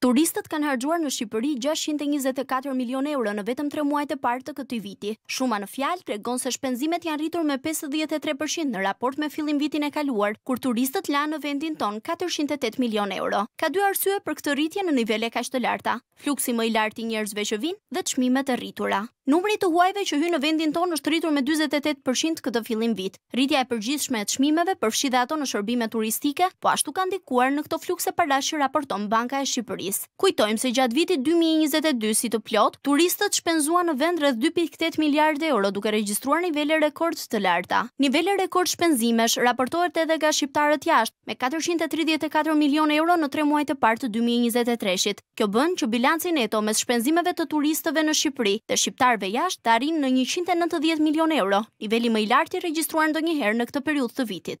Turistët kanë harxhuar në Shqipëri gjashtëqind e njëzet e katër milionë euro në vetëm tre muajt e parë të këtij viti. Shuma në fjalë tregon se shpenzimet janë rritur me pesëdhjetë e tre për qind në raport me fillimvitin e kaluar, kur turistët lanë në vendin tonë katërqind e tetë milionë euro. Ka dy arsye për këtë rritje në nivele kaq të larta, fluksi më i lartë i njerëzve që vijnë dhe çmimet e rritura. Numri i të huajve që hyjnë në vendin tonë është rritur me dyzet e tetë për qind këtë fillim vit. Rritja e përgjithshme e çmimeve, përfshi dhe ato në shërbime turistike, po ashtu ka ndikuar në këto flukse parash që raporton Banka e Shqipërisë. Kujtojmë se gjatë vitit dy mijë e njëzet e dy si të plotë, turistët shpenzuan në vend rreth dy pikë tetë miliardë euro duke regjistruar nivele rekord të larta. Nivele rekord shpenzimesh raportohet edhe nga shqiptarët jashtë, me katërqind e tridhjetë e katër milionë euro në tre muajt e parë të dy mijë e njëzet e treshit. Kjo bën që bilanci neto mes shpenzimeve të turistëve në Shqipëri dhe shqiptarëve jashtë të arrijnë në njëqind e nëntëdhjetë milionë euro, niveli më i lartë i regjistruar ndonjëherë në këtë periudhë të vitit.